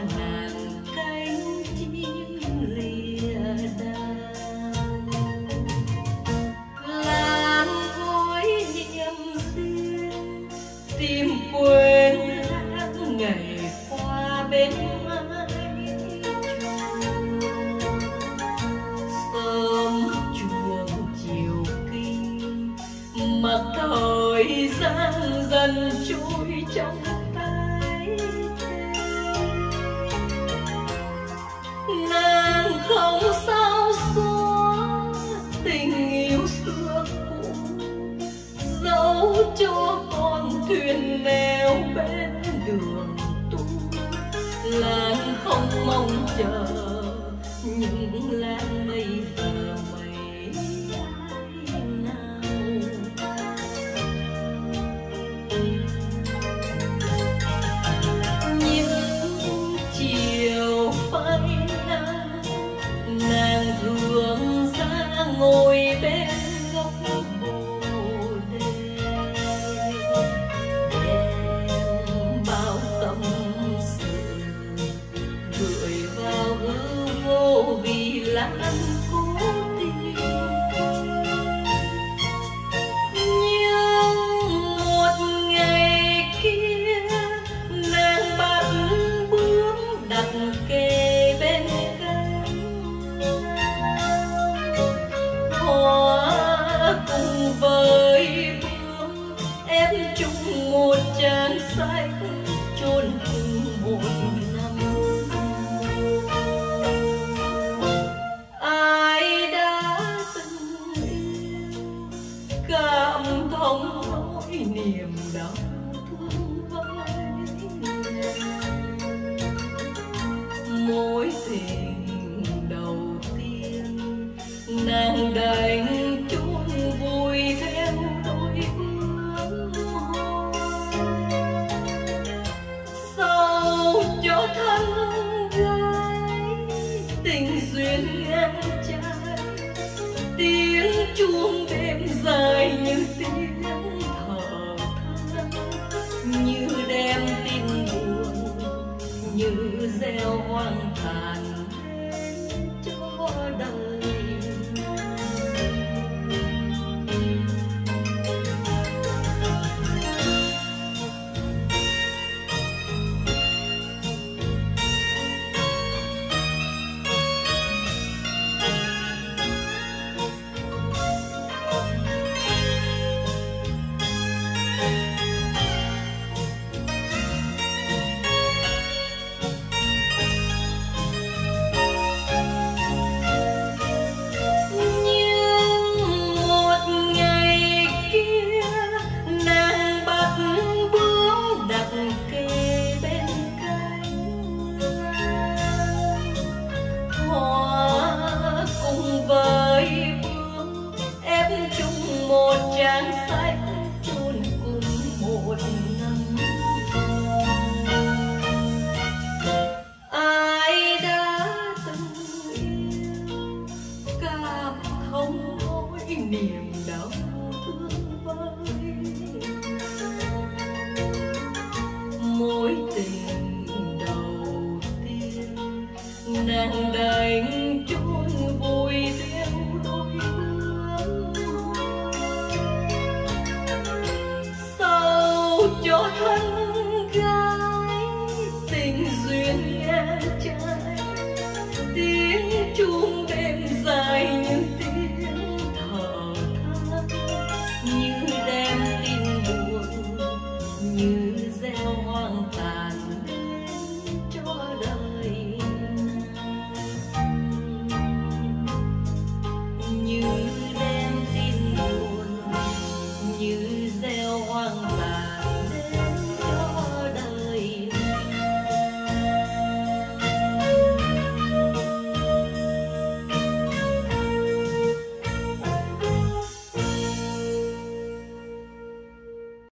nàng cánh chim lìa đàn làm gối niềm riêng tìm quên hát ngày qua bên mái sớm chuồng chiều kinh mà thời gian dần trôi trong duyên neo bên đường tu làng không mong chờ là anh cô tiếng chuông đêm dài như tiếng thở than. Như đem tin buồn, như reo hoang tàn. niềm đau thương vơi. Mối tình đầu tiên nàng đành